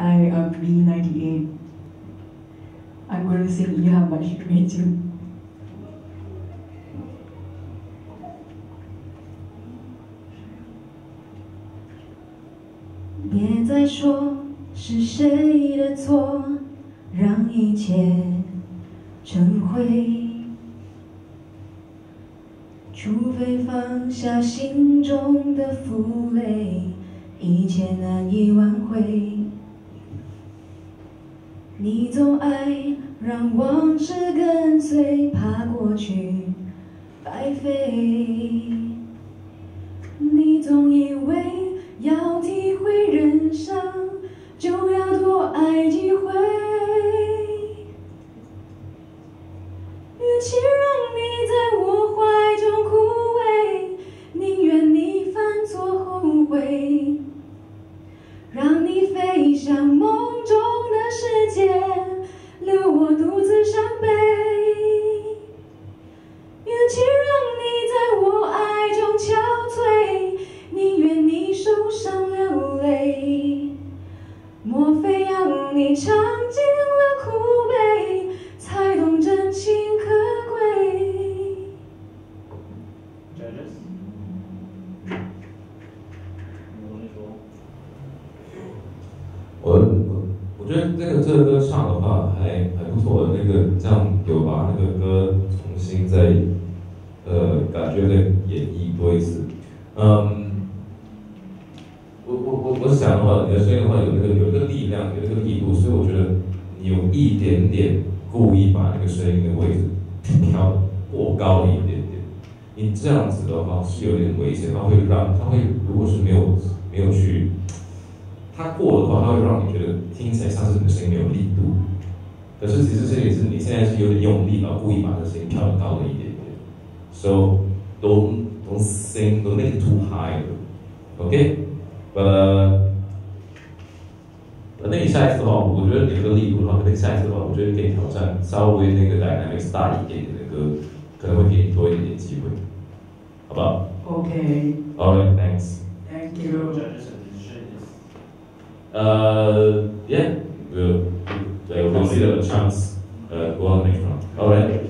Hi, I'm B98. I'm going to sing You Have Much to Meet You. 别再说是谁的错，让一切成灰。除非放下心中的负累，一切难以挽回。你总爱让往事跟随，怕过去白费。你总以为要体会人生，就要多爱几回。与其让你在我怀中枯萎，宁愿你犯错后悔，让你飞向梦伤悲。与其让你在我爱中憔悴，宁愿你受伤流泪。莫非要你尝尽了苦悲，才懂真情可贵？我我觉得这个这个歌唱的话还还不错的，那个这样有把那个歌重新再呃感觉再演绎多一次。嗯，我我我我想的话，你的声音的话有那个有那个力量，有那个力度，所以我觉得你有一点点故意把那个声音的位置调过高了一点点。你这样子的话是有点危险，它会让它会如果是没有没有去。它过的话，它会让你觉得听起来像是你的声音没有力度。可是其实这也是你现在是有点用力，然后故意把这声音调高了一点点。So don't don't sing, don't make it too high. OK? But 呃那你下一次的话，我觉得你这个力度的话，可能下一次的话，我觉得可以挑战稍微那个 dynamics 大一点点的歌，可能会给你多一点点机会，好不好 Okay, ？Alright, thanks. thank you. Judges and decision is Uh, yeah, we'll, we'll consider a chance. Uh, go on next round. All right.